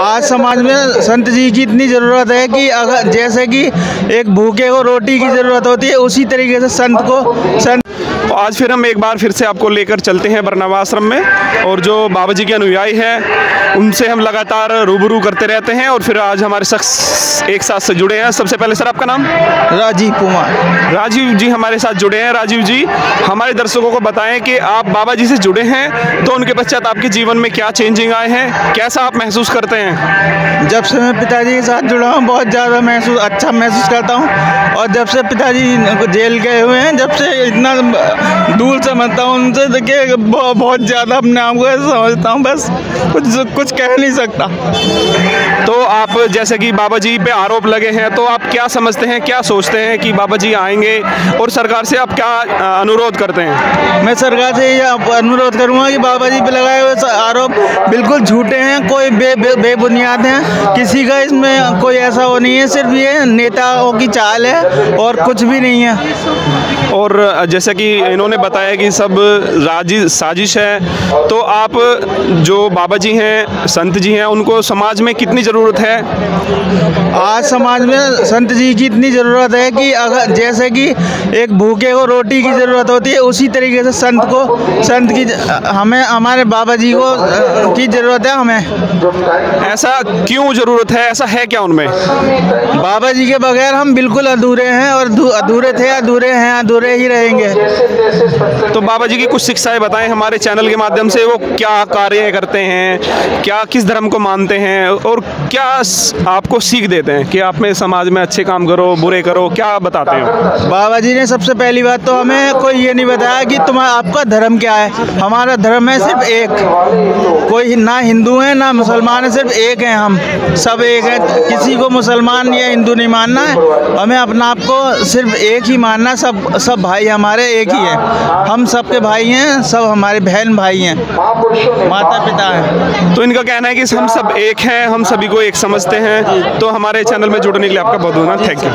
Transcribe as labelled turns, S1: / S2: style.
S1: आज समाज में संत जी की इतनी ज़रूरत है कि अगर जैसे कि एक भूखे को रोटी की ज़रूरत होती है, उसी तरीके से संत को संत
S2: तो आज फिर हम एक बार फिर से आपको लेकर चलते हैं वर्णवाश्रम में और जो बाबा जी के अनुयायी हैं उनसे हम लगातार रूबरू करते रहते हैं और फिर आज हमारे शख्स एक साथ से जुड़े हैं। सबसे पहले सर आपका नाम?
S1: राजीव कुमार।
S2: राजीव जी हमारे साथ जुड़े हैं। राजीव जी हमारे दर्शकों को बताएँ कि आप बाबा जी से जुड़े हैं तो उनके पश्चात आपके जीवन में क्या चेंजिंग आए हैं? कैसा आप महसूस करते हैं?
S1: जब से मैं पिताजी के साथ जुड़ा हूँ बहुत ज़्यादा महसूस अच्छा महसूस करता हूँ। और जब से पिताजी जेल गए हुए हैं जब से इतना दूर समझता हूँ उनसे देखिए बहुत ज़्यादा अपने आप को समझता हूँ। बस कुछ कुछ कह नहीं सकता।
S2: तो आप जैसे कि बाबा जी पे आरोप लगे हैं तो आप क्या समझते हैं क्या सोचते हैं कि बाबा जी आएँगे और सरकार से आप क्या अनुरोध करते हैं?
S1: मैं सरकार से ये अनुरोध करूँगा कि बाबा जी पे लगाए हुए आरोप बिल्कुल झूठे हैं कोई बे, बे, बेबुनियाद हैं। किसी का इसमें कोई ऐसा वो नहीं है सिर्फ़ ये नेताओं की चाल है और कुछ भी नहीं है।
S2: और जैसे कि इन्होंने बताया कि सब राज़ी साजिश है तो आप जो बाबा जी हैं संत जी हैं उनको समाज में कितनी ज़रूरत है?
S1: आज समाज में संत जी की इतनी ज़रूरत है कि अगर जैसे कि एक भूखे को रोटी की ज़रूरत होती है उसी तरीके से संत को संत की हमें हमारे बाबा जी को की ज़रूरत है हमें।
S2: ऐसा क्यों ज़रूरत है? ऐसा है क्या उनमें?
S1: बाबा जी के बगैर हम बिल्कुल अधूरे हैं और अधूरे थे अधूरे हैं अधूरे ही रहेंगे।
S2: तो बाबा जी की कुछ शिक्षाएँ बताएँ हमारे चैनल के माध्यम से वो क्या कार्य करते हैं क्या किस धर्म को मानते हैं और क्या आपको सीख देते हैं कि आप में समाज में अच्छे काम करो बुरे करो क्या बताते हैं?
S1: बाबा जी ने सबसे पहली बात तो हमें कोई ये नहीं बताया कि तुम्हारा आपका धर्म क्या है। हमारा धर्म है सिर्फ़ एक। कोई ना हिंदू है ना मुसलमान है सिर्फ़ एक है हम। सब एक है। किसी को मुसलमान या हिंदू नहीं मानना है। हमें अपना आप को सिर्फ़ एक ही मानना है, सब सब भाई हमारे एक ही है। हम सब के भाई हैं, सब हमारे बहन भाई हैं, माता पिता हैं।
S2: तो इनका कहना है कि हम सब एक हैं, हम सभी को एक समझते हैं तो हमारे चैनल में जुड़ने के लिए आपका बहुत बहुत थैंक यू